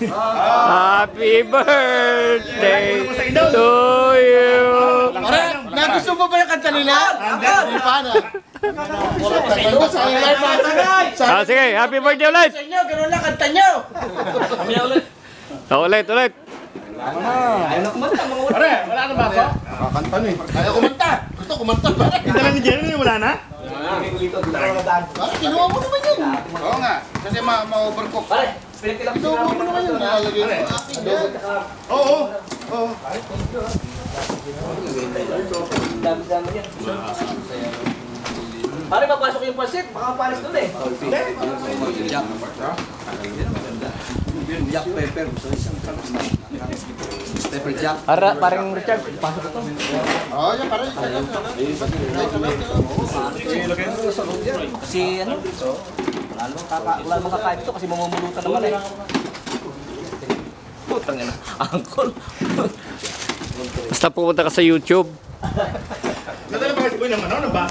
Happy birthday to you. Nagusto mo ba yung kanta nila? Hindi pa na. Wala. Ah, sige, happy birthday ulit. Sa inyo, ganun lang kanta nyo. Oh, ulit, ulit. Pare, wala na ba ako? Kakanta na eh. Ayaw kumanta. Gusto kumanta pare. Kita lang ni Jeremy, wala na? Pare, kinuha mo naman yun. Oo nga. Kasi ma- ma-overcook. Pare, kinuha mo naman yun. Nilalagay mo. Akin yan. Oo. Oo. Pare, papasok yung pansit. Baka palis doon eh. Jack pepper. Pepper jack. Para, parang Richard, pasok ito. Oo, yan pare. Kasi ano, namang kaka, wala namang kakain ito kasi mamumulutan naman eh. Putang ina, angkol. Basta pumunta ka sa YouTube. Nadala ba kasi ko ng ano, ng?